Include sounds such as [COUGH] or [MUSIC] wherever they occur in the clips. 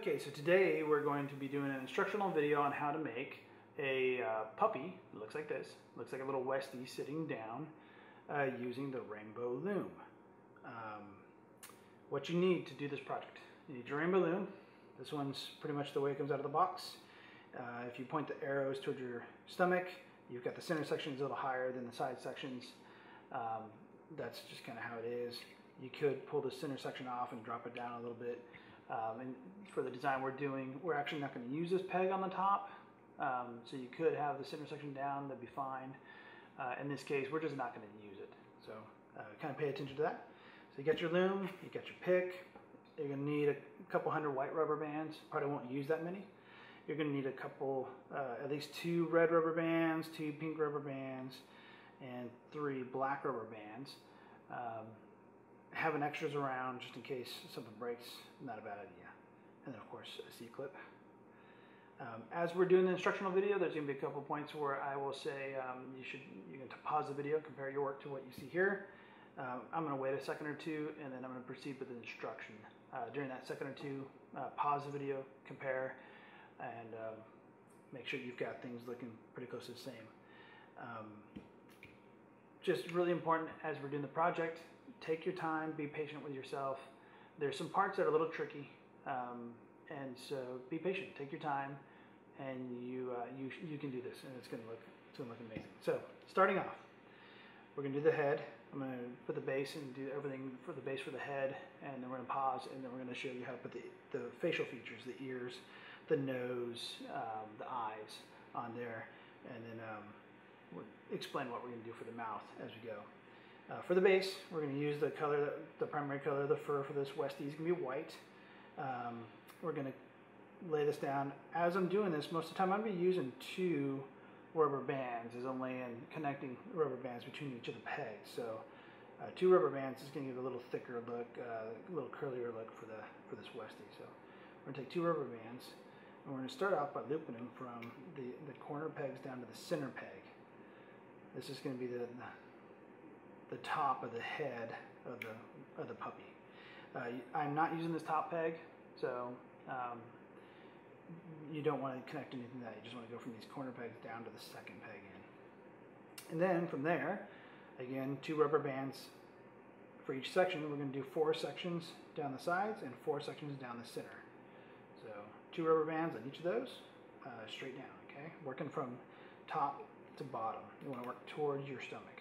Okay, so today we're going to be doing an instructional video on how to make a uh, puppy. Looks like this. Looks like a little Westie sitting down uh, using the Rainbow Loom. Um, what you need to do this project. You need your Rainbow Loom. This one's pretty much the way it comes out of the box. Uh, if you point the arrows towards your stomach, you've got the center sections a little higher than the side sections. Um, that's just kind of how it is. You could pull the center section off and drop it down a little bit. Um, and for the design we're doing, we're actually not going to use this peg on the top. Um, so you could have the center section down, that'd be fine. Uh, in this case, we're just not going to use it. So uh, kind of pay attention to that. So you got your loom, you got your pick. You're going to need a couple hundred white rubber bands. Probably won't use that many. You're going to need a couple, uh, at least two red rubber bands, two pink rubber bands, and three black rubber bands. Um, having extras around just in case something breaks, not a bad idea. And then of course a C-clip. Um, as we're doing the instructional video, there's going to be a couple points where I will say um, you should you can pause the video, compare your work to what you see here. Um, I'm going to wait a second or two, and then I'm going to proceed with the instruction. Uh, during that second or two, uh, pause the video, compare, and uh, make sure you've got things looking pretty close to the same. Um, just really important as we're doing the project, take your time, be patient with yourself. There's some parts that are a little tricky, um, and so be patient. Take your time, and you uh, you you can do this, and it's to look it's to look amazing. So starting off, we're to do the head. I'm to put the base and do everything for the base for the head, and then we're to pause, and then we're to show you how to put the the facial features, the ears, the nose, um, the eyes on there, and then um, we'll explain what we're going to do for the mouth as we go. Uh, for the base, we're going to use the color, that, the primary color of the fur for this Westie is going to be white. Um, we're going to lay this down. As I'm doing this, most of the time I'm going to be using two rubber bands as I'm laying, connecting rubber bands between each of the pegs. So uh, two rubber bands is going to give a little thicker look, uh, a little curlier look for the for this Westie. So we're going to take two rubber bands, and we're going to start off by looping them from the, the corner pegs down to the center peg. This is going to be the, the the top of the head of the, of the puppy. Uh, I'm not using this top peg, so um, you don't want to connect anything to that. You just want to go from these corner pegs down to the second peg in. And then from there, again, two rubber bands for each section. We're going to do four sections down the sides and four sections down the center. So two rubber bands on each of those, uh, straight down, okay? Working from top to bottom. You want to work towards your stomach.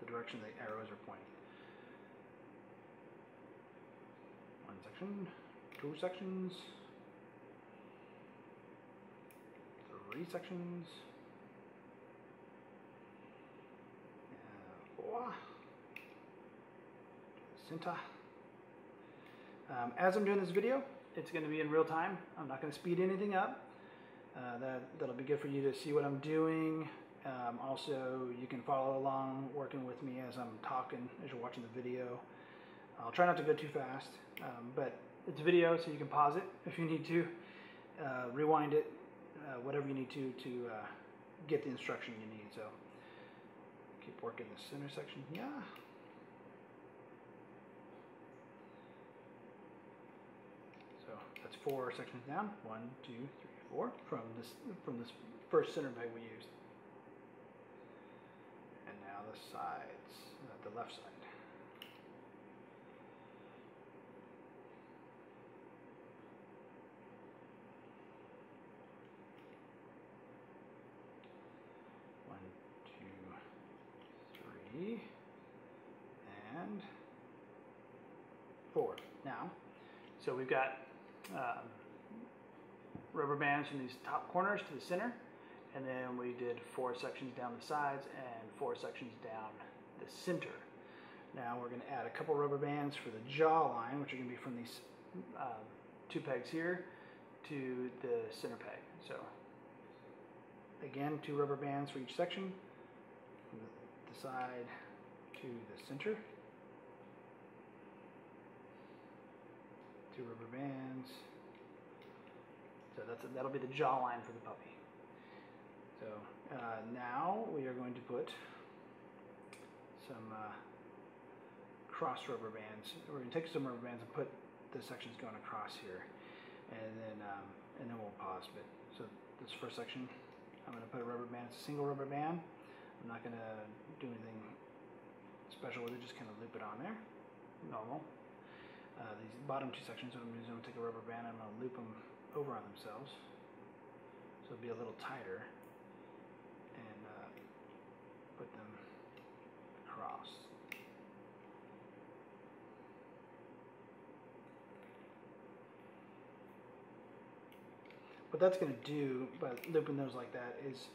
The direction the arrows are pointing. One section, two sections, three sections, four, center. Um, as I'm doing this video, it's going to be in real time. I'm not going to speed anything up. Uh, that, that'll be good for you to see what I'm doing, um, also, you can follow along working with me as I'm talking, as you're watching the video. I'll try not to go too fast, um, but it's video, so you can pause it if you need to, uh, rewind it, uh, whatever you need to to uh, get the instruction you need. So keep working the center section. Yeah. So that's four sections down. One, two, three, four from this from this first center peg we used the sides, not the left side. One, two, three, and four. Now, so we've got um, rubber bands from these top corners to the center and then we did four sections down the sides and four sections down the center. Now we're going to add a couple rubber bands for the jawline, which are going to be from these um, two pegs here to the center peg. So again, two rubber bands for each section, from the side to the center. Two rubber bands. So that's a, that'll be the jawline for the puppy. So uh, now we are going to put some uh, cross rubber bands. We're going to take some rubber bands and put the sections going across here. and then um, and then we'll pause. But so this first section, I'm going to put a rubber band. It's a single rubber band. I'm not going to do anything special with it. Just kind of loop it on there, normal. Uh, these bottom two sections, I'm going to I'm going to take a rubber band. I'm going to loop them over on themselves, so it'll be a little tighter, and uh, put them what that's going to do by looping those like that is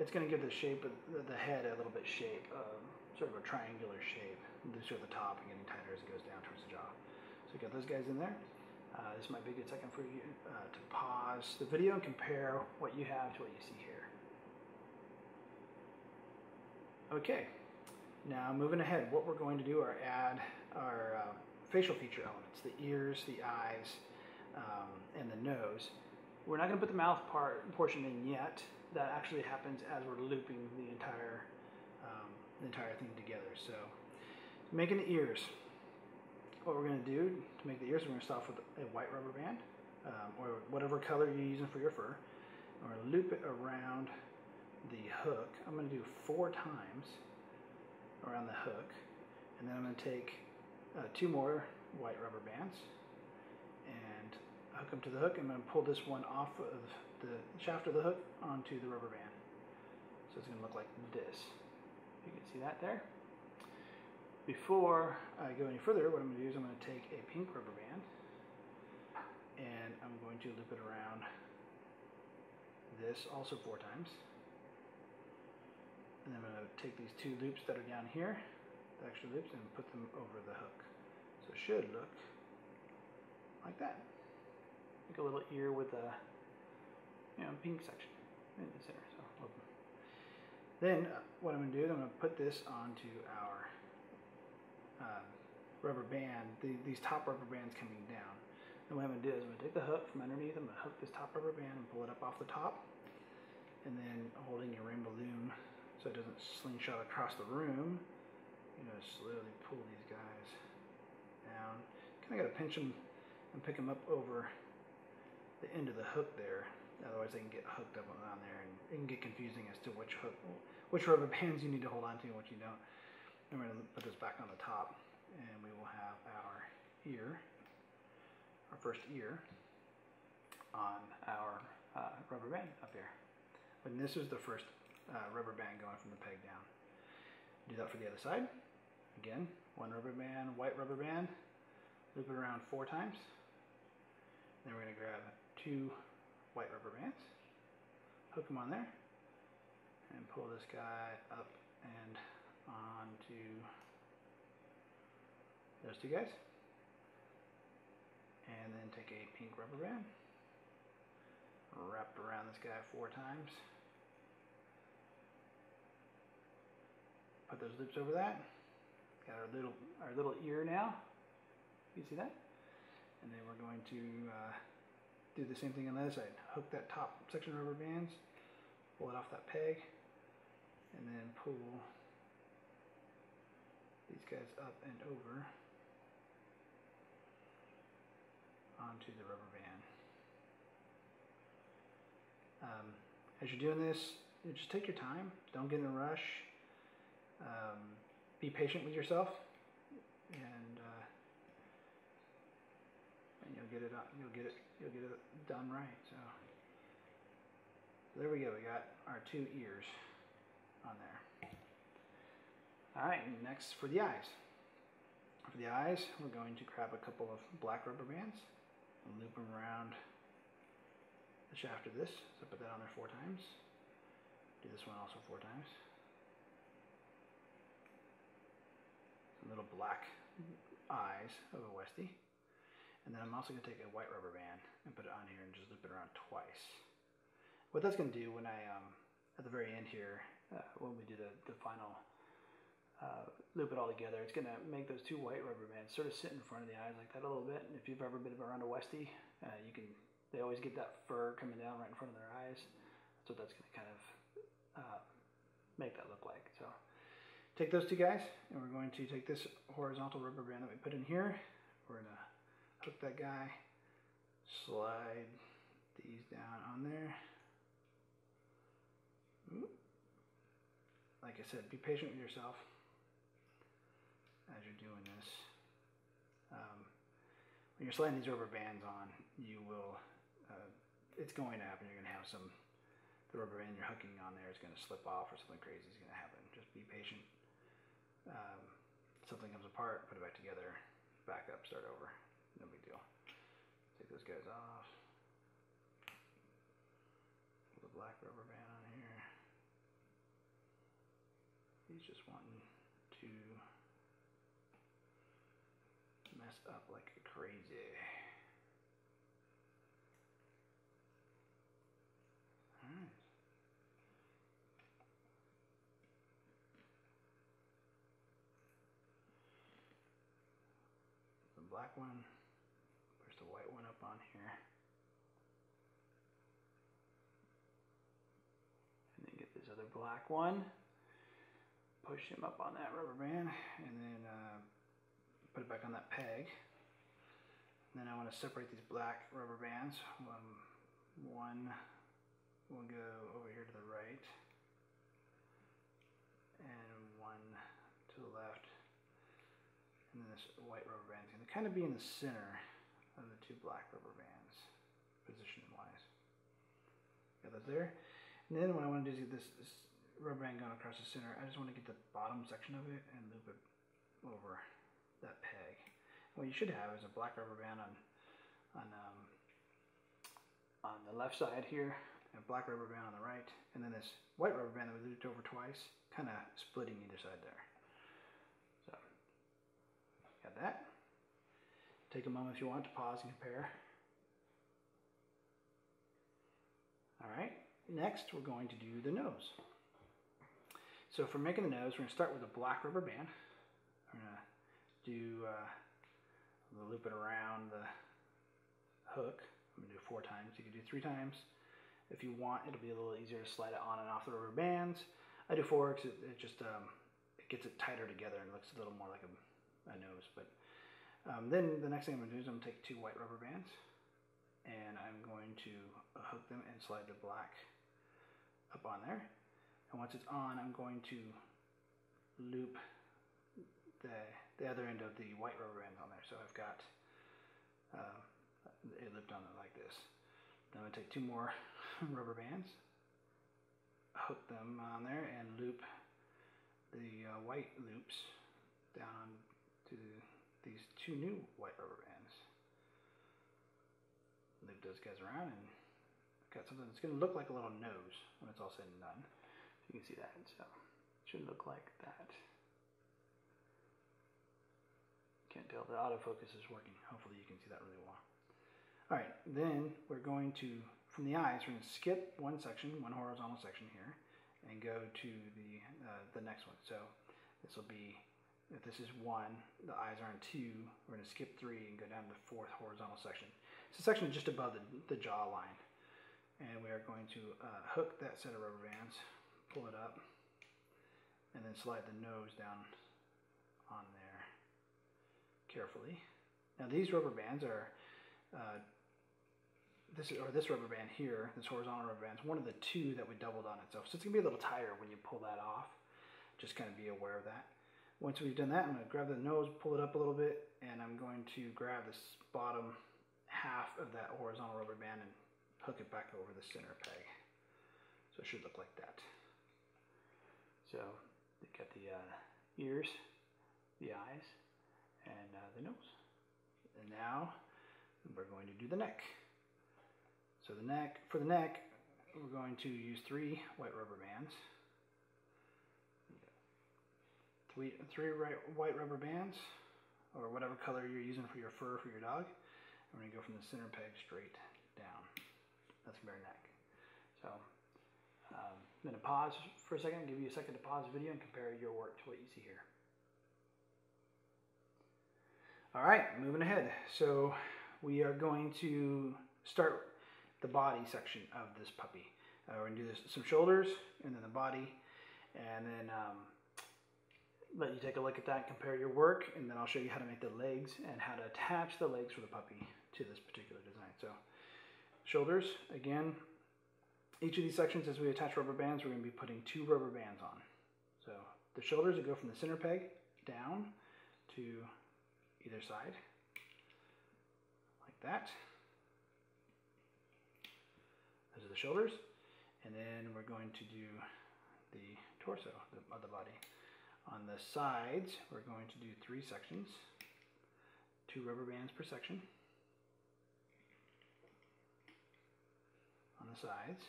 it's going to give the shape of the head a little bit shape, um, sort of a triangular shape, looser at the top and getting tighter as it goes down towards the jaw. So you got those guys in there. Uh, this might be a good second for you uh, to pause the video and compare what you have to what you see here. Okay, now moving ahead, what we're going to do are add our uh, facial feature elements, the ears, the eyes, um, and the nose. We're not going to put the mouth part portion in yet. That actually happens as we're looping the entire um, the entire thing together. So making the ears. What we're going to do to make the ears, we're going to start off with a white rubber band um, or whatever color you're using for your fur. We're going to loop it around the hook. I'm going to do four times around the hook, and then I'm going to take uh, two more white rubber bands and hook them to the hook. I'm going to pull this one off of the shaft of the hook onto the rubber band. So it's going to look like this. You can see that there. Before I go any further, what I'm going to do is I'm going to take a pink rubber band and I'm going to loop it around this also four times. And I'm going to take these two loops that are down here, the extra loops, and put them over the hook. So it should look like that like a little ear with a you know pink section in the center. So open. Then uh, what I'm going to do is I'm going to put this onto our um, rubber band. The, these top rubber bands coming down. And what I'm going to do is I'm going to take the hook from underneath. I'm going to hook this top rubber band and pull it up off the top. And then holding your rainbow loom so it doesn't slingshot across the room. You know, slowly pull these guys down. Kind of got to pinch them and pick them up over the end of the hook there. Otherwise, they can get hooked up on there, and it can get confusing as to which hook, which rubber bands you need to hold on to and which you don't. And we're going to put this back on the top, and we will have our ear, our first ear, on our uh, rubber band up here. And this is the first uh, rubber band going from the peg down. Do that for the other side. Again, one rubber band, white rubber band, loop it around four times. Then we're going to grab two white rubber bands, hook them on there, and pull this guy up and onto those two guys. And then take a pink rubber band, wrap around this guy four times. Put those loops over that. Got our little our little ear now. You see that? And then we're going to uh, do the same thing on the other side. Hook that top section rubber bands, pull it off that peg, and then pull these guys up and over onto the rubber band. Um, as you're doing this, just take your time. Don't get in a rush. Um, be patient with yourself, and uh, and you'll get it. You'll get it you'll get it done right. So, so there we go. We got our two ears on there. All right, next for the eyes. For the eyes, we're going to grab a couple of black rubber bands and loop them around the shaft of this. So put that on there four times. Do this one also four times. Little black eyes of a Westie. And then I'm also going to take a white rubber band and put it on here and just loop it around twice. What that's going to do when I, um, at the very end here, uh, when we do the, the final uh, loop it all together, it's going to make those two white rubber bands sort of sit in front of the eyes like that a little bit. And if you've ever been around a Westie, uh, you can, they always get that fur coming down right in front of their eyes. So that's going to kind of uh, make that look like. So take those two guys and we're going to take this horizontal rubber band that we put in here. We're going to hook that guy slide these down on there. Like I said, be patient with yourself as you're doing this. Um, when you're sliding these rubber bands on, you will, uh, it's going to happen. You're going to have some, the rubber band you're hooking on there is going to slip off or something crazy is going to happen. Just be patient. Um, something comes apart, put it back together, back up, start over. No big deal. Take those guys off. Put black rubber band on here. He's just wanting to mess up like crazy. Alright. The black one, There's the white one up on here. And then get this other black one, push him up on that rubber band, and then uh, put it back on that peg. And then I want to separate these black rubber bands. Um, one will go over here to the right, and one to the left. And then this white rubber band kind of be in the center of the two black rubber bands, position wise. Got that there. And then what I want to do is get this, this rubber band going across the center. I just want to get the bottom section of it and loop it over that peg. What you should have is a black rubber band on on um, on the left side here, and a black rubber band on the right, and then this white rubber band that we looped over twice, kind of splitting either side there. So, got that. Take a moment if you want to pause and compare. All right, next we're going to do the nose. So for making the nose, we're going to start with a black rubber band. We're going to do, uh, loop it around the hook. I'm going to do four times. You can do three times. If you want, it'll be a little easier to slide it on and off the rubber bands. I do four because it, it, just um, it gets it tighter together and looks a little more like a, a nose. But um, then the next thing I'm going to do is I'm going to take two white rubber bands and I'm going to hook them and slide the black up on there. And once it's on, I'm going to loop the, the other end of the white rubber band on there. So I've got uh, it looped on it like this. Then I'm going to take two more [LAUGHS] rubber bands, hook them on there, and loop the uh, white loops down to these two new white rubber bands. Loop those guys around and got something that's going to look like a little nose when it's all said and done. You can see that. So it should look like that. Can't tell. The autofocus is working. Hopefully you can see that really well. All right, then we're going to, from the eyes, we're going to skip one section, one horizontal section here, and go to the, uh, the next one. So this will be, if this is one, the eyes are on two, we're going to skip three and go down to the fourth horizontal section. It's a section just above the, the. And we are going to uh, hook that set of rubber bands, pull it up, and then slide the nose down on there carefully. Now these rubber bands are uh, this or this rubber band here, this horizontal rubber band, is one of the two that we doubled on itself. So it's gonna be a little tighter when you pull that off. Just kind of be aware of that. Once we've done that, I'm gonna grab the nose, pull it up a little bit, and I'm going to grab this bottom half of that horizontal rubber band and hook it back over the center peg. So it should look like that. So you got the uh, ears, the eyes, and uh, the nose. And now we're going to do the neck. So the neck, for the neck, we're going to use three white rubber bands. Three, white rubber bands, or whatever color you're using for your fur for your dog. And we're gonna go from the center peg straight down. That's bare neck. So um, I'm gonna pause for a second, give you a second to pause the video and compare your work to what you see here. All right, moving ahead. So we are going to start the body section of this puppy. Uh, we're going to do this, some shoulders and then the body and then um, let you take a look at that compare your work and then I'll show you how to make the legs and how to attach the legs for the puppy to this particular design. So shoulders, again, each of these sections as we attach rubber bands, we're going to be putting two rubber bands on. So the shoulders that go from the center peg down to either side, like that. Those are the shoulders. And then we're going to do the torso of the body. On the sides, we're going to do three sections, two rubber bands per section. On the sides.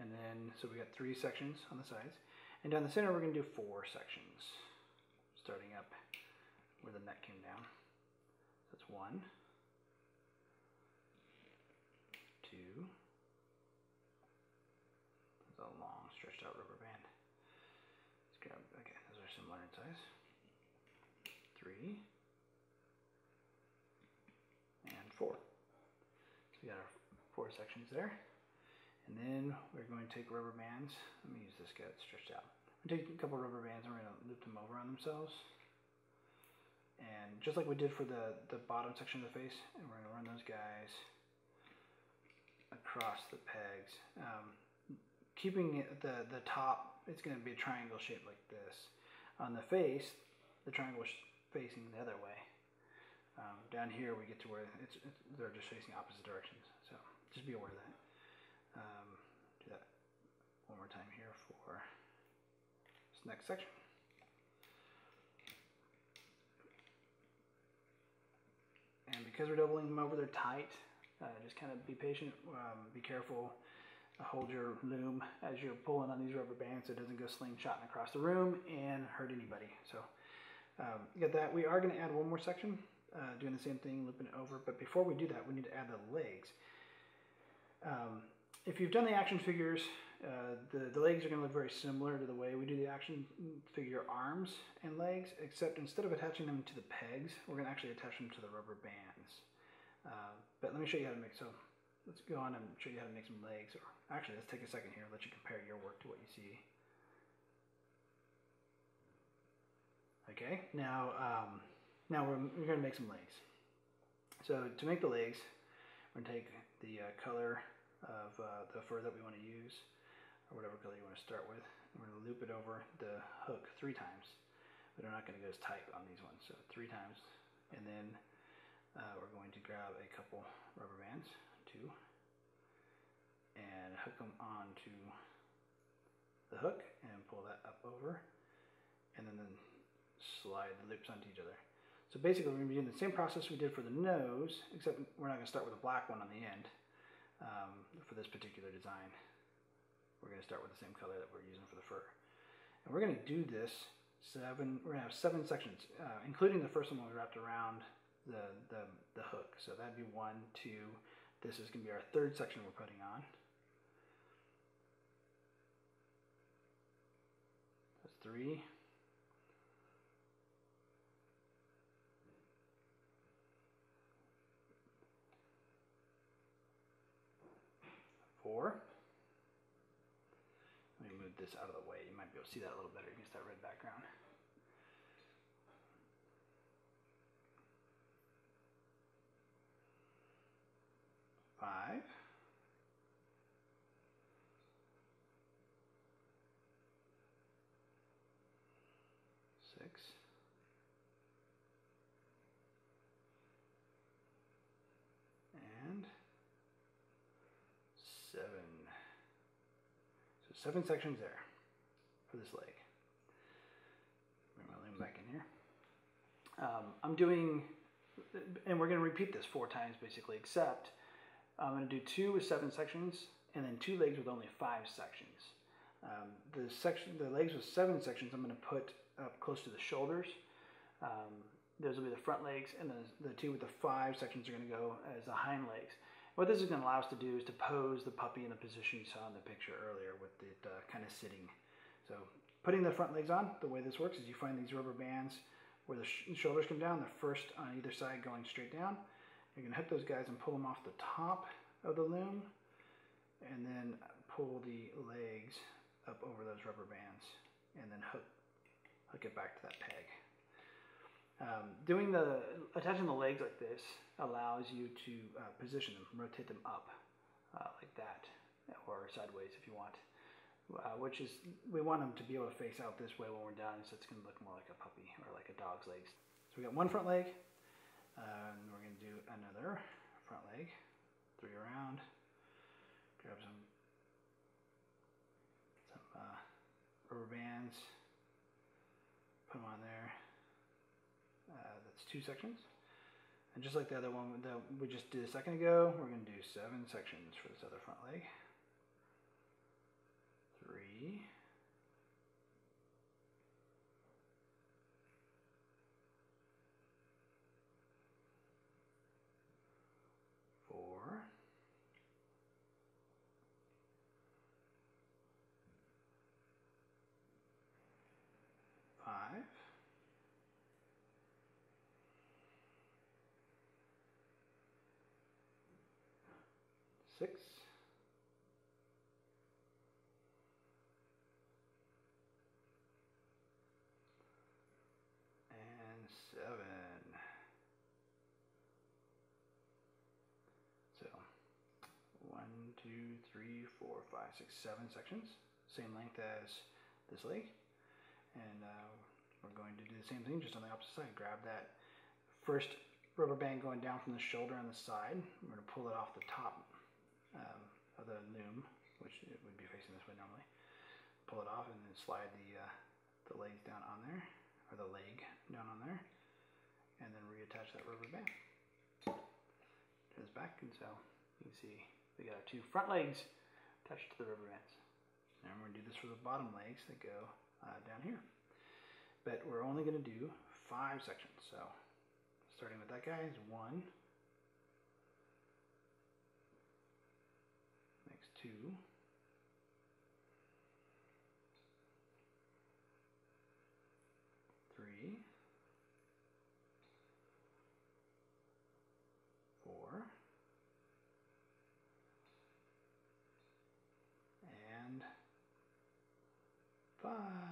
And then, so we got three sections on the sides. And down the center, we're going to do four sections, starting up where the neck came down. That's one, two, that's a long stretched out rubber band. Let's grab, okay, those are similar in size. Three, and four. So we got our four sections there. And then we're going to take rubber bands. Let me use this guy that's stretched out. I'm take a couple rubber bands and we're going to loop them over on themselves. And just like we did for the, the bottom section of the face, and we're going to run those guys across the pegs. Um, keeping the, the top, it's going to be a triangle shape like this. On the face, the triangle is facing the other way. Um, down here we get to where it's, it's, they're just facing opposite directions. So just be aware of that. Um, do that one more time here for this next section. And because we're doubling them over, they're tight. Uh, just kind of be patient, um, be careful. Hold your loom as you're pulling on these rubber bands so it doesn't go slingshotting across the room and hurt anybody. So um, got that. We are going to add one more section, uh, doing the same thing, looping it over. But before we do that, we need to add the legs. Um, if you've done the action figures, uh, the, the legs are going to look very similar to the way we do the action figure arms and legs, except instead of attaching them to the pegs, we're going to actually attach them to the rubber bands. Uh, but let me show you how to make, so let's go on and show you how to make some legs. Or Actually, let's take a second here and let you compare your work to what you see. Okay, now, um, now we're, we're going to make some legs. So to make the legs, we're going to take the uh, color of uh, the fur that we want to use, or whatever color you want to start with. we're going to loop it over the hook three times, but we're not going to go as tight on these ones. So three times, and then uh, we're going to grab a couple rubber bands, two, and hook them onto the hook and pull that up over, and then, then slide the loops onto each other. So basically we're going to be doing the same process we did for the nose, except we're not going to start with a black one on the end um, for this particular design. We're going to start with the same color that we're using for the fur. And we're going to do this seven, we're going to have seven sections, uh, including the first one we wrapped around the, the, the hook. So that'd be one, two, this is going to be our third section we're putting on. That's three. four. This out of the way. You might be able to see that a little better against that red background. Five. Six. Seven sections there for this leg. Bring my loom back in here. Um, I'm doing, and we're going to repeat this four times basically, except I'm going to do two with seven sections and then two legs with only five sections. Um, the section, the legs with seven sections, I'm going to put up close to the shoulders. Um, those will be the front legs, and then the two with the five sections are going to go as the hind legs. What this is going to allow us to do is to pose the puppy in the position you saw in the picture earlier with it uh, kind of sitting. So putting the front legs on, the way this works is you find these rubber bands where the sh shoulders come down, the first on either side going straight down. You're going to hook those guys and pull them off the top of the loom and then pull the legs up over those rubber bands and then hook, hook it back to that peg. Um, doing the, attaching the legs like this allows you to uh, position them, rotate them up uh, like that, or sideways if you want. Uh, which is, we want them to be able to face out this way when we're done, so it's going to look more like a puppy or like a dog's legs. So we got one front leg, and we're going to do another front leg, three around, grab some, some uh, rubber bands, put them on there. Uh, that's two sections. And just like the other one that we just did a second ago, we're going to do seven sections for this other front leg. Three. Four. Five. Six. And seven. So, one, three, four, five, six, seven sections. Same length as this leg. And uh, we're going to do the same thing just on the opposite side. Grab that first rubber band going down from the shoulder on the side. We're going to pull it off the top um, of the loom, which it would be facing this way normally. Pull it off and then slide the uh, the legs down on there, or the leg down on there, and then reattach that rubber band. Turn this back, and so you can see we got our two front legs attached to the rubber bands. And we're to do this for the bottom legs that go uh, down here. But we're only to do five sections. So starting with that guy is one. Next two. Three. Four. And five.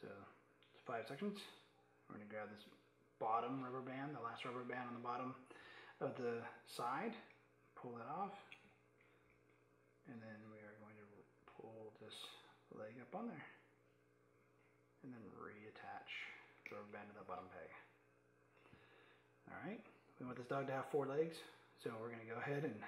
So it's five sections. We're to grab this bottom rubber band, the last rubber band on the bottom of the side, pull that off, and then we are going to pull this leg up on there, and then reattach the rubber band to the bottom peg. All right, we want this dog to have four legs, so we're going to go ahead and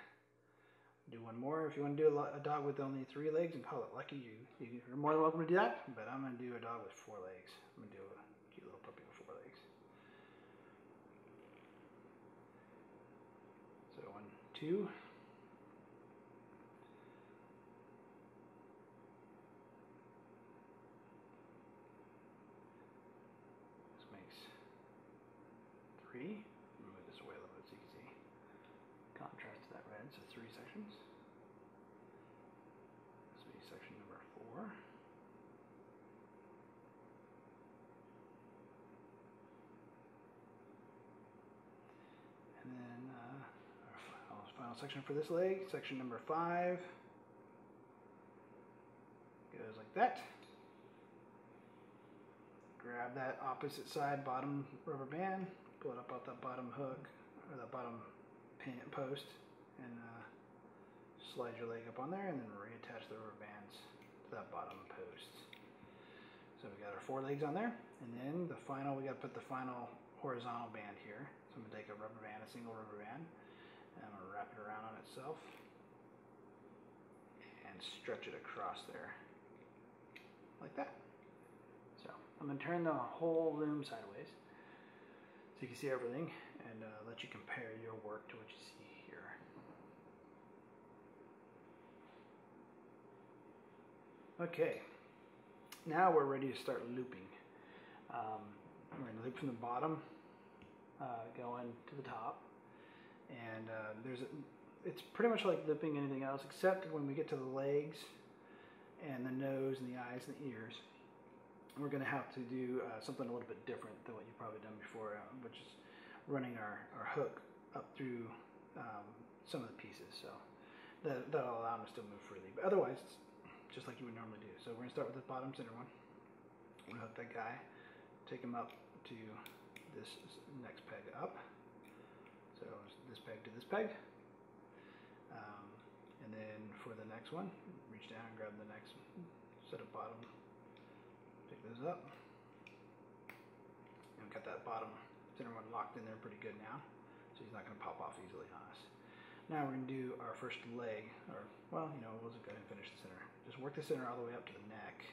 do one more. If you want to do a, dog with only three legs and call it lucky, you, you're more than welcome to do that, but I'm going to do a dog with four legs. I'm going to do a cute little puppy with four legs. So one, two. This makes three. Move this away a little bit so you can see contrast to that red. So three sections. This will be section number four. And then uh, our final, final section for this leg, section number five, goes like that. Grab that opposite side bottom rubber band, pull it up out that bottom hook, or that bottom pin post, and uh, slide your leg up on there, and then reattach the rubber bands to that bottom post. So we got our four legs on there, and then the final, we got to put the final horizontal band here. So I'm gonna take a rubber band, a single rubber band, I'm gonna wrap it around on itself and stretch it across there, like that. So I'm gonna turn the whole loom sideways so you can see everything and uh, let you compare your work to what you see here. Okay, now we're ready to start looping. Um, we're going to loop from the bottom uh, going to the top and uh, there's it's pretty much like looping anything else except when we get to the legs and the nose and the eyes and the ears we're going to have to do uh, something a little bit different than what you've probably done before, uh, which is running our, our hook up through um, some of the pieces. So that, that'll allow them to still move freely. But otherwise, it's just like you would normally do. So we're gonna start with the bottom center one. We're gonna hook that guy, take him up to this next peg up. So this peg to this peg. Um, and then for the next one, reach down and grab the next set of bottom, pick those up. And got that bottom center one locked in there pretty good now. So he's not gonna pop off easily on us. Now we're gonna do our first leg, or well, you know, we'll just go ahead and finish the center. Just work the center all the way up to the neck.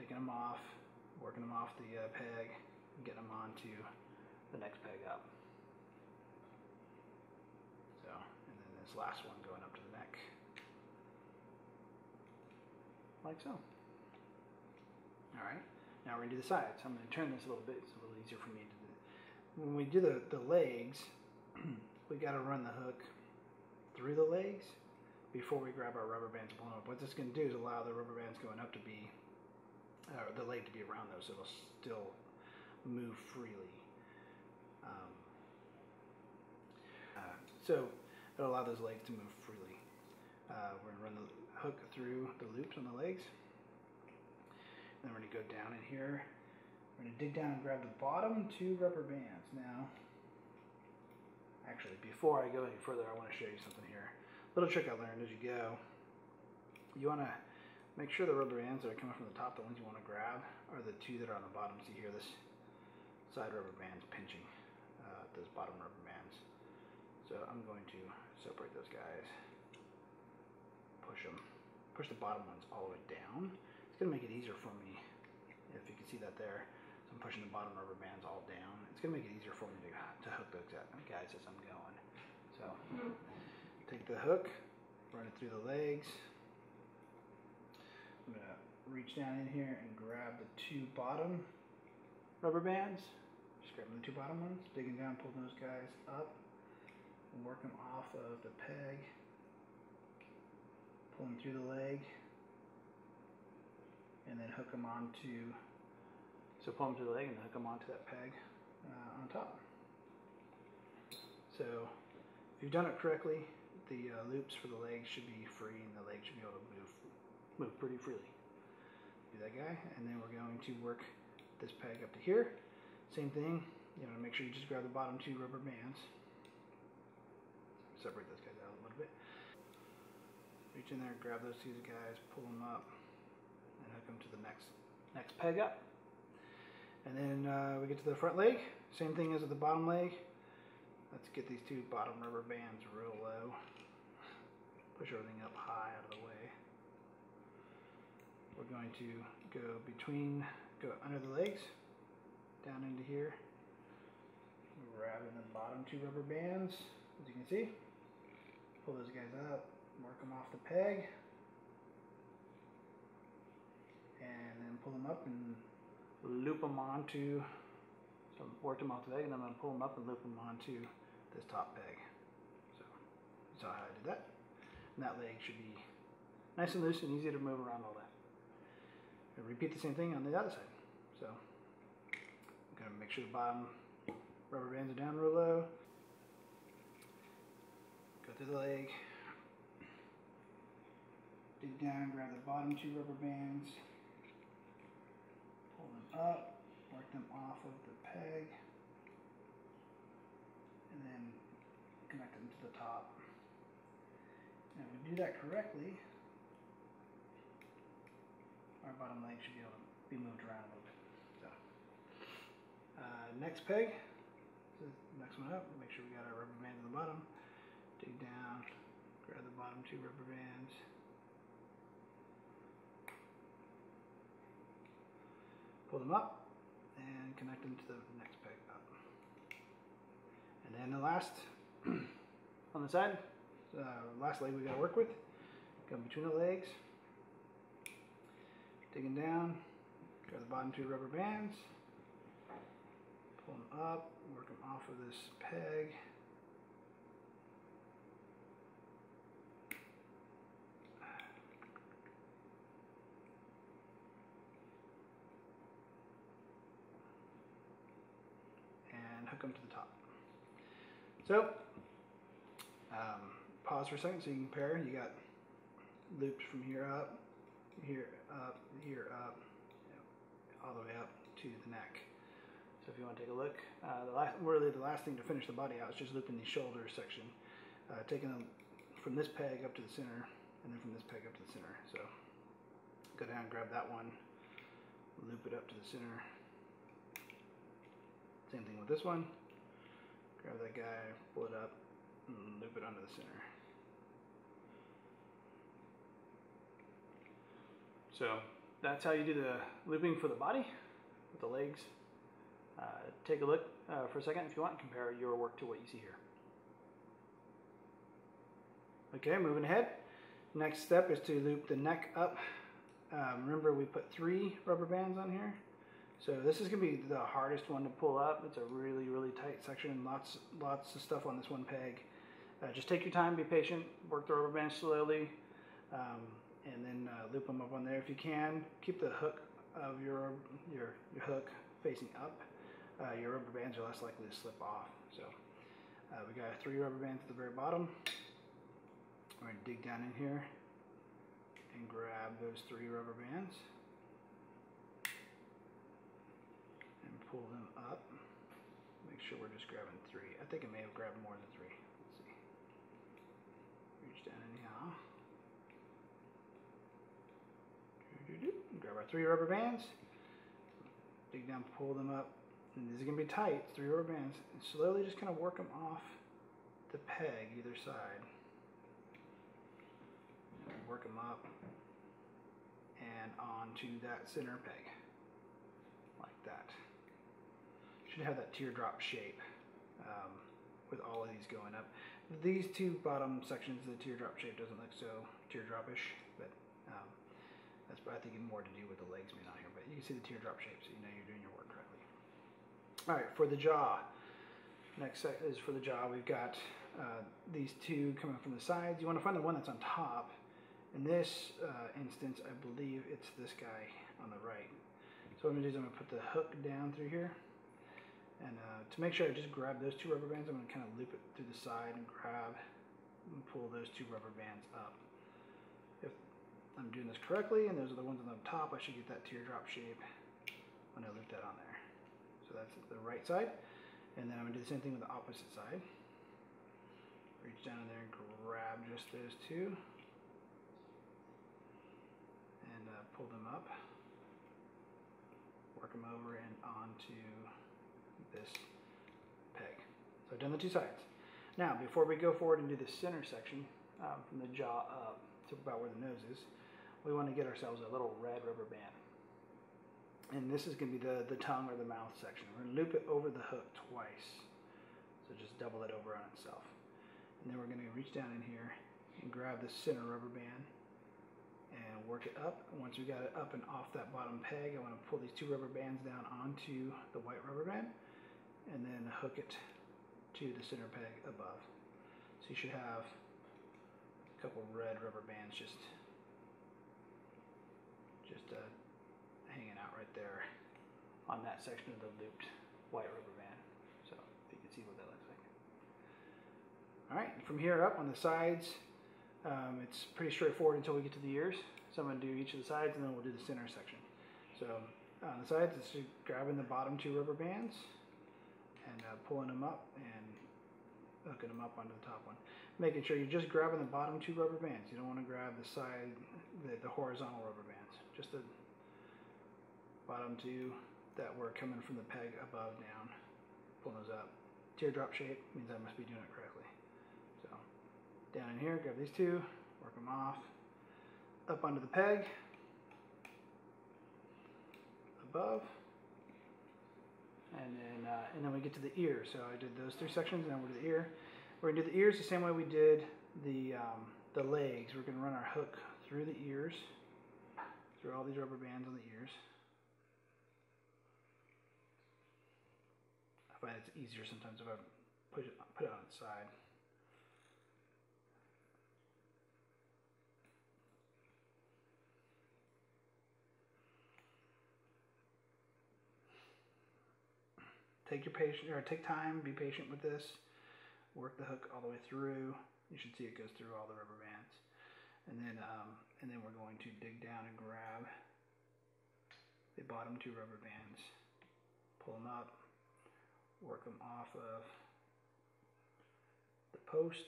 Taking them off, working them off the uh, peg, and getting them onto the next peg up. So, and then this last one going up to the neck. Like so. Alright, now we're gonna do the sides. I'm gonna turn this a little bit, it's a little easier for me to do. When we do the, the legs, [CLEARS THROAT] we gotta run the hook through the legs before we grab our rubber bands and pull them up. What this is gonna do is allow the rubber bands going up to be, uh, the leg to be around those so it'll still move freely. Um, uh, so it'll allow those legs to move freely. Uh, we're gonna run the hook through the loops on the legs. Then we're gonna go down in here. We're gonna dig down and grab the bottom two rubber bands. Now, actually, before I go any further, I wanna show you something here. Little trick I learned as you go. You wanna make sure the rubber bands that are coming from the top, the ones you wanna grab, are the two that are on the bottom. See here, this side rubber band's pinching uh, those bottom rubber bands. So I'm going to separate those guys, push them, push the bottom ones all the way down. It's gonna make it easier for me, if you can see that there. So I'm pushing the bottom rubber bands all down. It's gonna make it easier for me to, to hook those guys as I'm going. So take the hook, run it through the legs. I'm gonna reach down in here and grab the two bottom rubber bands. Just grabbing the two bottom ones, digging down, pulling those guys up, work them off of the peg. Pull them through the leg, and then hook them onto. So pull them to the leg and hook them onto that peg uh, on top. So if you've done it correctly, the uh, loops for the legs should be free, and the leg should be able to move move pretty freely. Do that guy, and then we're going to work this peg up to here. Same thing, you know, make sure you just grab the bottom two rubber bands. Separate those guys out a little bit. Reach in there, grab those two guys, pull them up, and hook them to the next next peg up. And then uh, we get to the front leg. Same thing as with the bottom leg. Let's get these two bottom rubber bands real low. Push everything up high out of the way. We're going to go between, go under the legs, down into here. Grabbing the bottom two rubber bands, as you can see. Pull those guys up, work them off the peg. And then pull them up and loop them onto, so work them off the peg and I'm going to pull them up and loop them onto this top peg. So, you saw how I did that. And that leg should be nice and loose and easy to move around all that. And repeat the same thing on the other side. So, I'm going to make sure the bottom rubber bands are down real low. Go through the leg. Dig down, grab the bottom two rubber bands. Pull them up, work them off of the peg. And then connect them to the top. And if we do that correctly, our bottom leg should be able to be moved around a little bit. So, uh, next peg, so next one up, make sure we got our rubber band in the bottom. Dig down, grab the bottom two rubber bands. Pull them up and connect them to the next peg up. And then the last [CLEARS THROAT] on the side, last leg we got to work with, come between the legs, digging down, grab the bottom two rubber bands, pull them up, work them off of this peg. And hook them to the top. So, uh, pause for a second so you can compare. You got loops from here up, here up, here up, all the way up to the neck. So if you want to take a look, uh, the last, really the last thing to finish the body out is just looping the shoulder section, uh, taking them from this peg up to the center, and then from this peg up to the center. So go down, grab that one, loop it up to the center. Same thing with this one. Grab that guy, pull it up, and loop it onto the center. So that's how you do the looping for the body with the legs. Uh, take a look uh, for a second if you want compare your work to what you see here. Okay, moving ahead. Next step is to loop the neck up. Um, remember we put three rubber bands on here. So this is going to be the hardest one to pull up. It's a really, really tight section. Lots, lots of stuff on this one peg. Uh, just take your time, be patient, work the rubber bands slowly. Um, and then uh, loop them up on there if you can. Keep the hook of your your, your hook facing up. Uh, your rubber bands are less likely to slip off. So uh, we got three rubber bands at the very bottom. We're going to dig down in here and grab those three rubber bands and pull them up. Make sure we're just grabbing three. I think I may have grabbed more than three. Let's see. Reach down anyhow. Grab our three rubber bands, dig down, pull them up, and these are going to be tight, three rubber bands, and slowly just kind of work them off the peg either side. And work them up and onto that center peg, like that. Should have that teardrop shape um, with all of these going up. These two bottom sections, the teardrop shape doesn't look so teardropish, but um, that's I think more to do with the legs being on here, but you can see the teardrop shape, so you know you're doing your work correctly. All right, for the jaw. Next is for the jaw. We've got uh, these two coming from the sides. You want to find the one that's on top. In this uh, instance, I believe it's this guy on the right. So what I'm going to do is I'm going to put the hook down through here. And uh, to make sure I just grab those two rubber bands, I'm going to kind of loop it through the side and grab and pull those two rubber bands up. If I'm doing this correctly, and those are the ones on the top, I should get that teardrop shape when I loop that on there. So that's the right side. And then I'm going to do the same thing with the opposite side. Reach down in there and grab just those two. And uh, pull them up. Work them over and onto this peg. So I've done the two sides. Now, before we go forward and do the center section, um, from the jaw up to about where the nose is, we want to get ourselves a little red rubber band. And this is going to be the, the tongue or the mouth section. We're going to loop it over the hook twice. So just double it over on itself. And then we're going to reach down in here and grab the center rubber band and work it up. And once we got it up and off that bottom peg, I want to pull these two rubber bands down onto the white rubber band and then hook it to the center peg above. So you should have a couple red rubber bands just just uh, hanging out right there on that section of the looped white rubber band. So if you can see what that looks like. All right, from here up on the sides, um, it's pretty straightforward until we get to the ears. So I'm to do each of the sides and then we'll do the center section. So on the sides, it's just grabbing the bottom two rubber bands and uh, pulling them up and hooking them up onto the top one. Making sure you're just grabbing the bottom two rubber bands. You don't want to grab the side, the, the horizontal rubber bands. Just the bottom two that were coming from the peg above down. Pulling those up. Teardrop shape means I must be doing it correctly. So down in here, grab these two, work them off. Up onto the peg. Above. And then, uh, and then we get to the ear. So I did those three sections, and then we're to the ear. We're gonna do the ears the same way we did the um, the legs. We're gonna run our hook through the ears, through all these rubber bands on the ears. I find it's easier sometimes if I put it put it on its side. Take your patient or take time, be patient with this. Work the hook all the way through You should see it goes through all the rubber bands. And then, um, and then we're going to dig down and grab the bottom two rubber bands, pull them up, work them off of the post,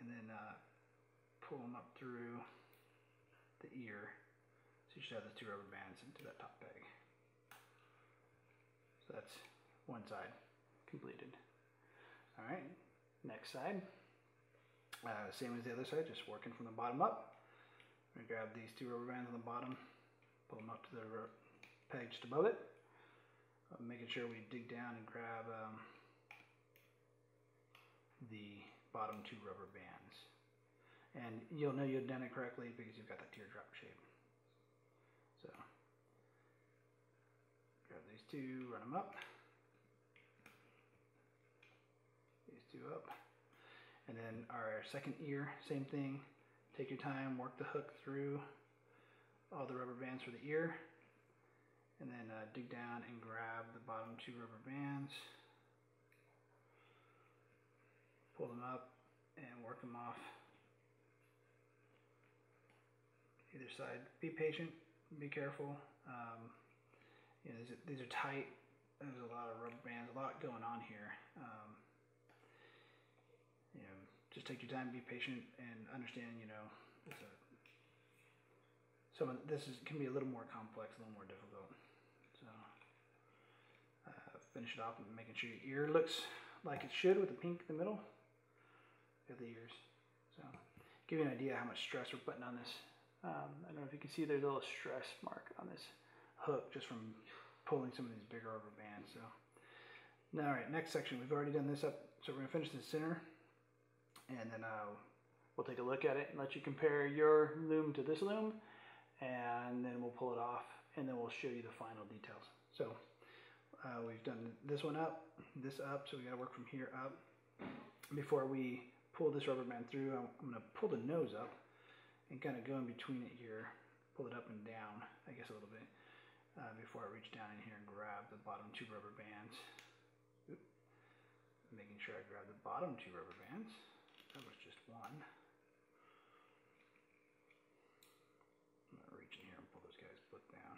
and then uh, pull them up through the ear. You have the two rubber bands into that top peg. So that's one side completed. All right, next side. Uh, same as the other side, just working from the bottom up. I'm gonna grab these two rubber bands on the bottom, pull them up to the peg just above it. Uh, making sure we dig down and grab um, the bottom two rubber bands. And you'll know you've done it correctly because you've got that teardrop shape. So, grab these two, run them up. These two up. And then our second ear, same thing. Take your time, work the hook through all the rubber bands for the ear. And then uh, dig down and grab the bottom two rubber bands. Pull them up and work them off either side. Be patient, be careful. Um, you know, these are, tight. There's a lot of rubber bands, a lot going on here. Um, you know, just take your time, be patient, and understand. You know, a, this is can be a little more complex, a little more difficult. So, uh, finish it off and making sure your ear looks like it should with the pink in the middle of the ears. So, give you an idea how much stress we're putting on this. Um, I don't know if you can see there's a little stress mark on this hook just from pulling some of these bigger rubber bands. So, now, all right, next section. We've already done this up, so we're gonna finish the center, and then uh, we'll take a look at it and let you compare your loom to this loom, and then we'll pull it off, and then we'll show you the final details. So, uh, we've done this one up, this up, so we gotta work from here up. Before we pull this rubber band through, I'm, I'm gonna pull the nose up and kind of go in between it here, pull it up and down, I guess a little bit, uh, before I reach down in here and grab the bottom two rubber bands. Oop. Making sure I grab the bottom two rubber bands. That was just one. I'm gonna reach in here and pull those guys both down.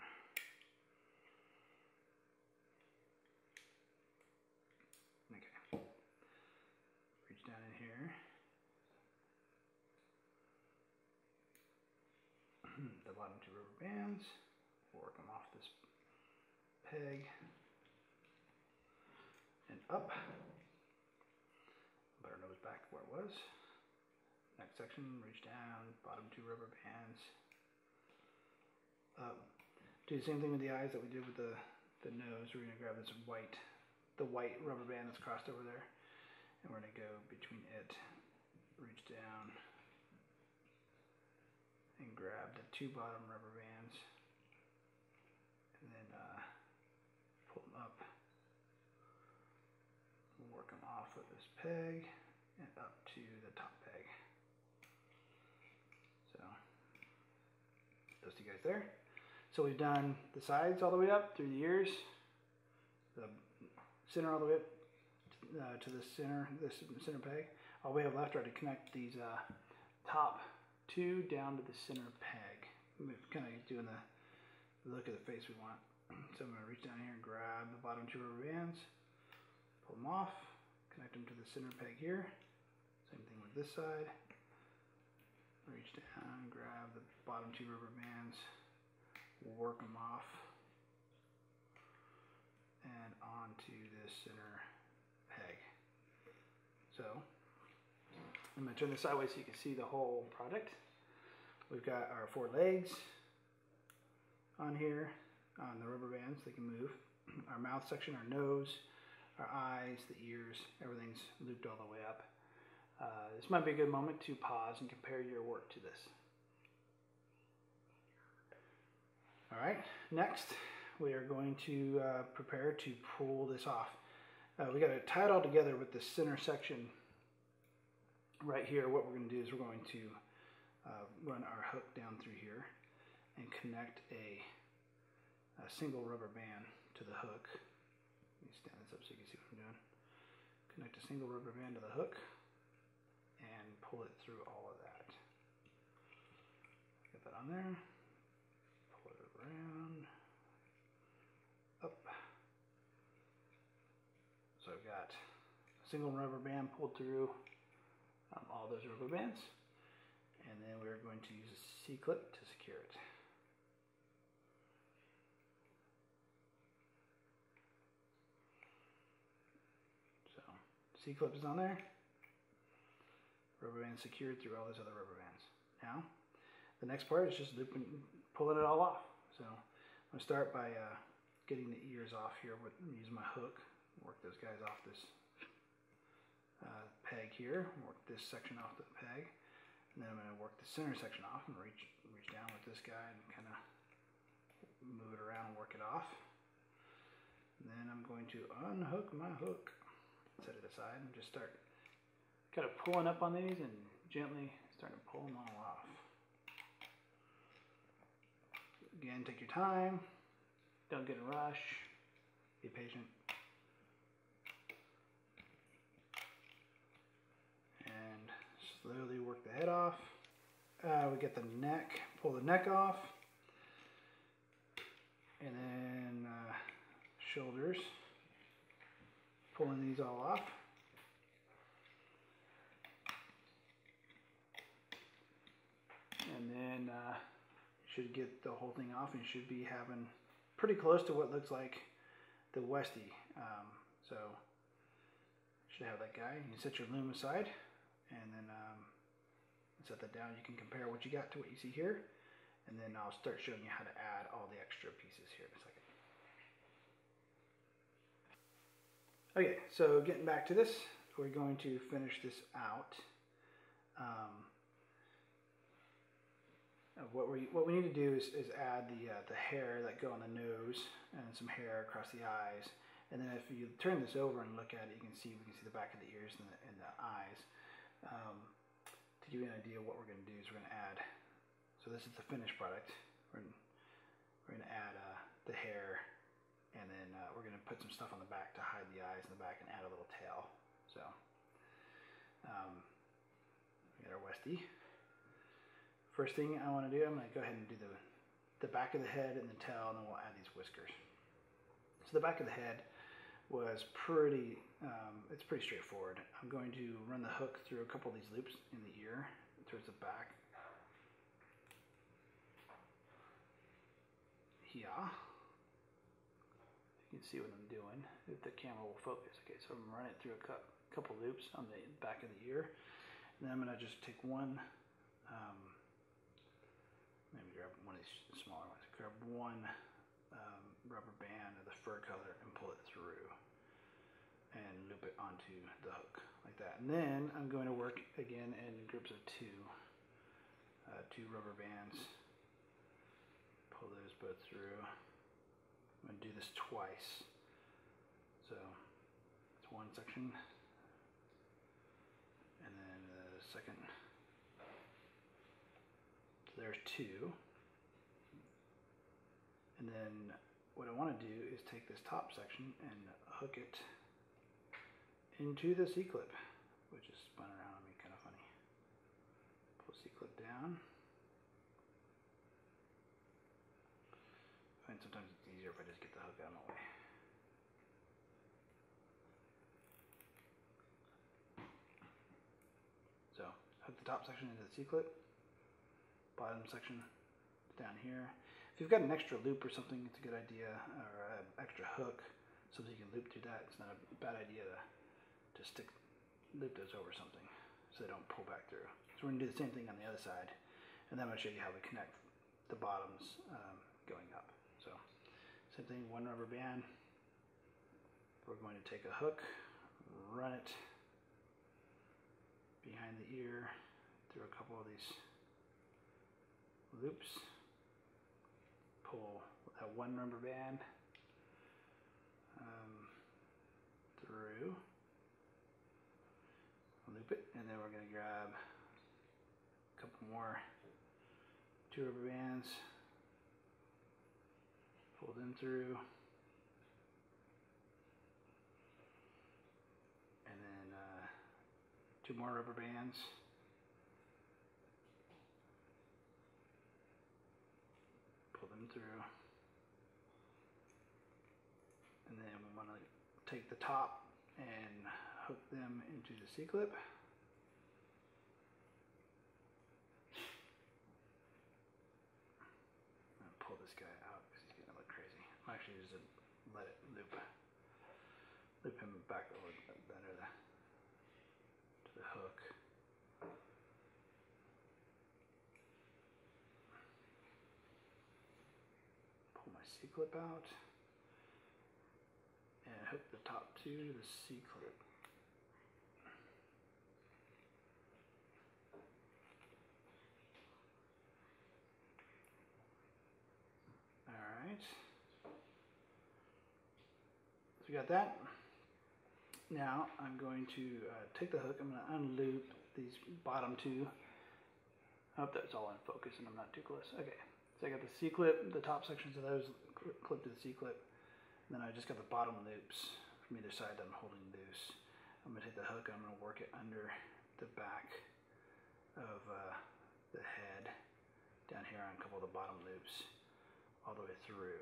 Okay. Reach down in here. [CLEARS THROAT] the bottom two rubber bands. Work them off this peg and up. Put our nose back where it was. Next section, reach down, bottom two rubber bands. Up. Do the same thing with the eyes that we did with the, the nose. We're gonna grab this white, the white rubber band that's crossed over there. And we're gonna go between it, reach down, and grab the two bottom rubber bands and then uh, pull them up work them off of this peg and up to the top peg so those two guys there so we've done the sides all the way up through the ears the center all the way up uh, to the center this center peg all we have left are to connect these uh, top two down to the center peg. I'm kind of doing the look of the face we want. [CLEARS THROAT] So I'm going to reach down here and grab the bottom two rubber bands, pull them off, connect them to the center peg here. Same thing with this side. Reach down, grab the bottom two rubber bands, work them off, and onto this center peg. So I'm going to turn this sideways so you can see the whole product. We've got our four legs on here, on the rubber bands, they can move. [CLEARS THROAT] Our mouth section, our nose, our eyes, the ears, everything's looped all the way up. Uh, this might be a good moment to pause and compare your work to this. All right, next we are going to uh, prepare to pull this off. Uh, we got to tie it all together with the center section right here. What we're going to do is we're going to uh, run our hook down through here and connect a, a, single rubber band to the hook. Let me stand this up so you can see what I'm doing. Connect a single rubber band to the hook and pull it through all of that. Get that on there, pull it around, up. So I've got a single rubber band pulled through um, all those rubber bands. And then we're going to use a C-clip to secure it. So C-clip is on there. Rubber band secured through all those other rubber bands. Now, the next part is just looping, pulling it all off. So I'm gonna start by uh, getting the ears off here with using my hook. Work those guys off this uh, peg here. Work this section off the peg. And then I'm to work the center section off and reach reach down with this guy and kind of move it around and work it off. And then I'm going to unhook my hook, set it aside, and just start kind of pulling up on these and gently starting to pull them all off. Again, take your time. Don't get a rush. Be patient. And slowly work the head off. Uh, we get the neck, pull the neck off. And then uh, shoulders. Pulling these all off. And then uh, should get the whole thing off and should be having pretty close to what looks like the Westie. Um, so should have that guy. You set your loom aside and then um, set that down. You can compare what you got to what you see here. And then I'll start showing you how to add all the extra pieces here. Okay, so getting back to this, we're going to finish this out. Um, what we what we need to do is, is add the uh, the hair that go on the nose and some hair across the eyes. And then if you turn this over and look at it, you can see we can see the back of the ears and the, and the eyes. Um, to give you an idea what we're going to do is we're going to add. So this is the finished product. We're we're going to add uh, the hair, and then uh, we're going to put some stuff on the back to hide the eyes in the back and add a little tail. So um, we got our Westie. First thing I want to do, I'm going to go ahead and do the, the back of the head and the tail, and then we'll add these whiskers. So the back of the head was pretty, um, it's pretty straightforward. I'm going to run the hook through a couple of these loops in the ear towards the back. Here. Can see what I'm doing. If the camera will focus. Okay, so I'm running it through a couple loops on the back of the ear. And then I'm going to just take one um, maybe grab one of these smaller ones. Grab one um, rubber band of the fur color and pull it through and loop it onto the hook like that. And then I'm going to work again in groups of two, uh, two rubber bands. Pull those both through. I'm going to do this twice. So it's one section and then the second So there's two. And then what I want to do is take this top section and hook it into the C-clip, which is spun around on me kind of funny. Pull C-clip down. And sometimes it's easier if I just get the hook out of my way. So, hook the top section into the C-clip bottom section down here. If you've got an extra loop or something, it's a good idea, or an extra hook, so that you can loop through that. It's not a bad idea to, to stick, loop those over something, so they don't pull back through. So we're gonna do the same thing on the other side, and then I'm gonna show you how we connect the bottoms um, going up. So same thing, one rubber band. We're going to take a hook, run it behind the ear through a couple of these loops, pull that one rubber band um, through, loop it, and then we're going to grab a couple more two rubber bands, pull them through, and then two more rubber bands. Pull them through. And then we want to take the top and hook them into the C-clip. And pull this guy out because he's gonna look crazy. I'm actually just gonna let it loop, loop him back over under the to the hook. Pull my C-clip out top two to the C-clip. Alright. So we got that. Now I'm going to uh, take the hook, I'm going to unloop these bottom two. I hope that's all in focus and I'm not too close. Okay, so I got the C-clip, the top sections of those clipped to the C-clip. And then I just got the bottom loops from either side that I'm holding loose. I'm going to take the hook, I'm going to work it under the back of uh, the head down here on a couple of the bottom loops all the way through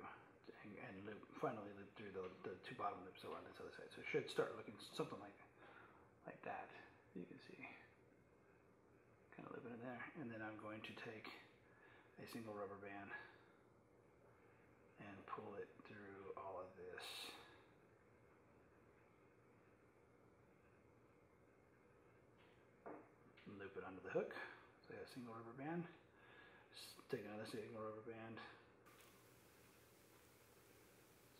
and, and loop, finally loop through the, the two bottom loops are on this other side. So it should start looking something like like that. You can see, kind of looping in there. And then I'm going to take a single rubber band and pull it through all of this. Loop it under the hook. So a single rubber band. Take another single rubber band.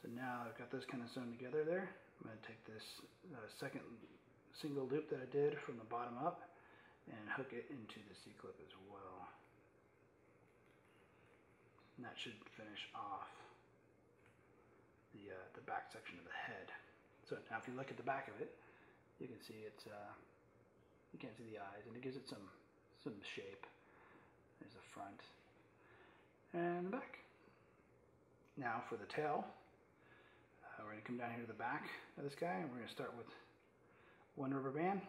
So now I've got this kind of sewn together there. I'm going to take this uh, second single loop that I did from the bottom up and hook it into the C-clip as well. And that should finish off the, uh, the back section of the head. So now if you look at the back of it, you can see it's, uh, you can't see the eyes and it gives it some, some shape. There's the front and the back. Now for the tail, uh, we're going to come down here to the back of this guy and we're going to start with one rubber band.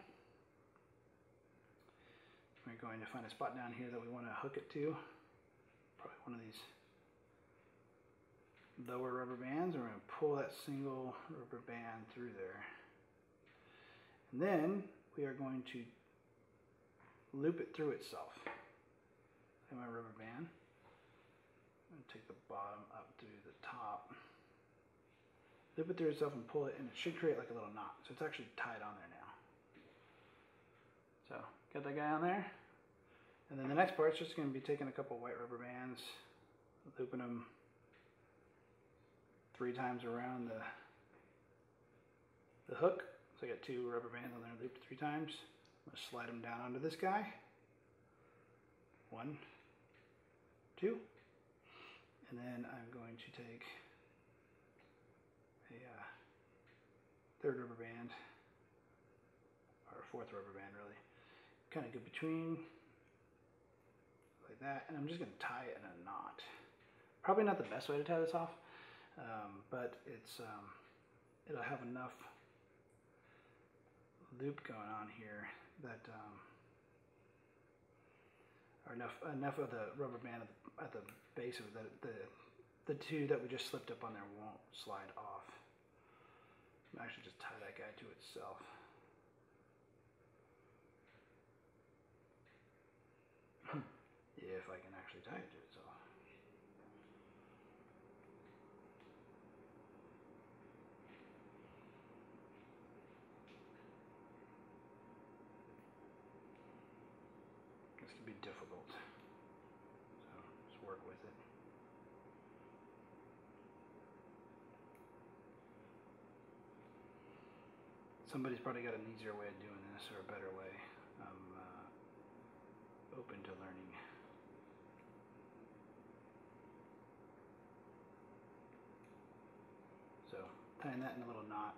We're going to find a spot down here that we want to hook it to. Probably one of these lower rubber bands. We're going to pull that single rubber band through there. And then we are going to loop it through itself. Take my rubber band and take the bottom up to the top. Loop it through itself and pull it and it should create like a little knot. So it's actually tied on there now. So got that guy on there. And then the next part is just going to be taking a couple white rubber bands, looping them three times around the the hook. So I got two rubber bands on there looped three times. I'm to slide them down onto this guy. One, two. And then I'm going to take a uh, third rubber band, or fourth rubber band really, kind of go between, like that, and I'm just going to tie it in a knot. Probably not the best way to tie this off, um, but it's um, it'll have enough loop going on here that um, or enough enough of the rubber band at the, at the base of the, the the two that we just slipped up on there won't slide off. I'm actually just tie that guy to itself. if I can actually tie it to itself. This can be difficult. So just work with it. Somebody's probably got an easier way of doing this or a better way. I'm uh, open to learning. So tying that in a little knot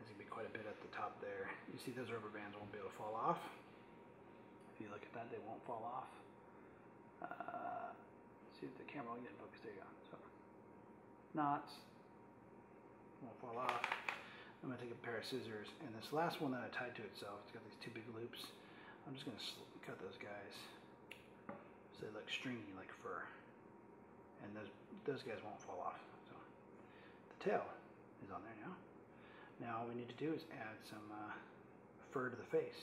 is going to be quite a bit at the top there. You see those rubber bands won't be able to fall off. If you look at that, they won't fall off. Uh, see if the camera will get in focus. There you go. So knots won't fall off. I'm going to take a pair of scissors, and this last one that I tied to itself, it's got these two big loops. I'm just going to cut those guys so they look stringy like fur. And those, those guys won't fall off. So The tail is on there now. Now all we need to do is add some uh, fur to the face,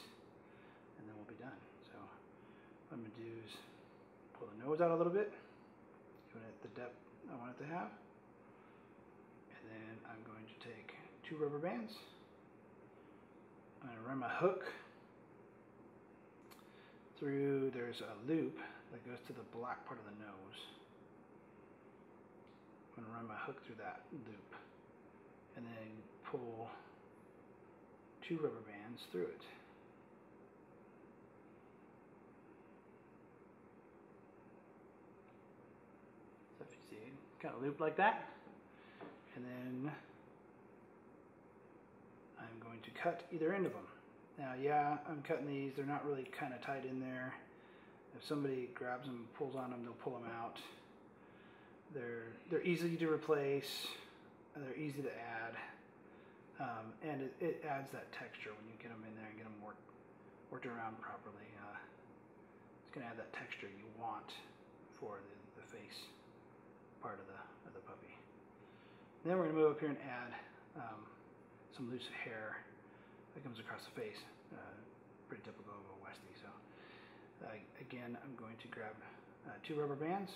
and then we'll be done. So what I'm going to do is pull the nose out a little bit, give it the depth I want it to have. And then I'm going to take two rubber bands. I'm going to run my hook through, there's a loop that goes to the black part of the nose. I'm going to run my hook through that loop and then pull two rubber bands through it. So if you see, kind of loop like that. And then going to cut either end of them. Now, yeah, I'm cutting these. They're not really kind of tight in there. If somebody grabs them, pulls on them, they'll pull them out. They're they're easy to replace. They're easy to add, um, and it, it, adds that texture when you get them in there and get them worked worked around properly. Uh, it's going to add that texture you want for the, the face part of the of the puppy. then we're going to move up here and add um, some loose hair that comes across the face. Uh, pretty typical of a Westie. So uh, again, I'm going to grab uh, two rubber bands.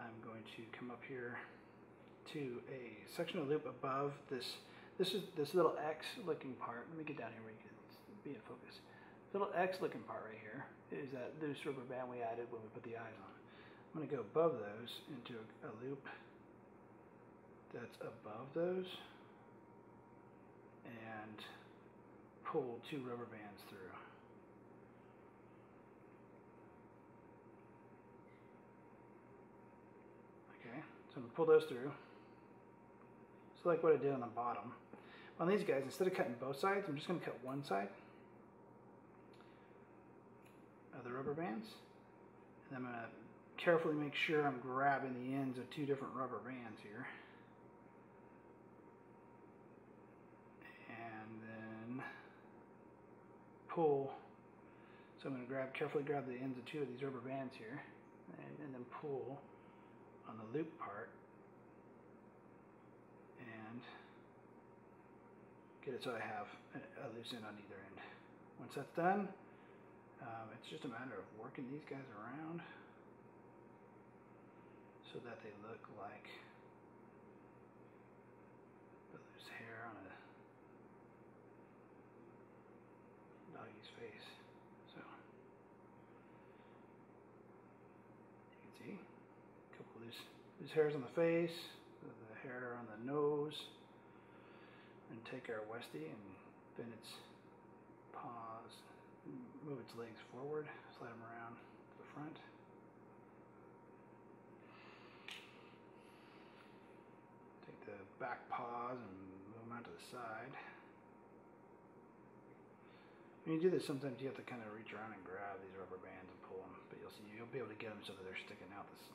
I'm going to come up here to a sectional loop above this. This is this little X looking part. Let me get down here where you can be in focus. Little X looking part right here is that loose rubber band we added when we put the eyes on. I'm going to go above those into a loop that's above those and pull two rubber bands through. Okay, so I'm going to pull those through. So like what I did on the bottom. On these guys, instead of cutting both sides, I'm just going to cut one side of the rubber bands. And I'm going to carefully make sure I'm grabbing the ends of two different rubber bands here. Pull. So I'm going to grab carefully grab the ends of two of these rubber bands here and, and then pull on the loop part and get it so I have a, a loose end on either end. Once that's done, um, it's just a matter of working these guys around so that they look like the loose hair on a doggy's face. So you can see a couple of these, these hairs on the face, the hair on the nose, and take our Westie and bend its paws, move its legs forward, slide them around to the front. Take the back paws and move them out to the side. When you do this, sometimes you have to kind of reach around and grab these rubber bands and pull them, but you'll see you'll be able to get them so that they're sticking out this,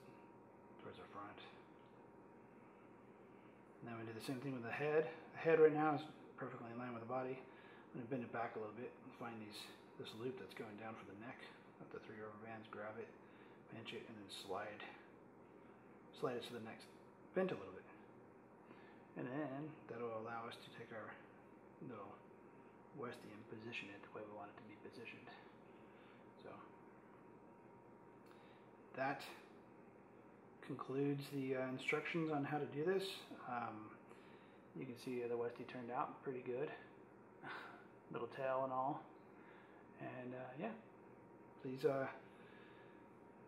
towards the front. Now we do the same thing with the head. The head right now is perfectly in line with the body. I'm going to bend it back a little bit and find these this loop that's going down for the neck of the three rubber bands. Grab it, pinch it, and then slide slide it to the next bent a little bit. And then that'll allow us to take our little Westie and position it the way we want it to be positioned. So that concludes the uh, instructions on how to do this. Um, you can see the Westie turned out pretty good. [LAUGHS] Little tail and all. And uh, yeah, please uh,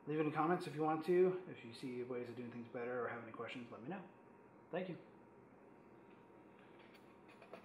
leave any comments if you want to. If you see ways of doing things better or have any questions, let me know. Thank you.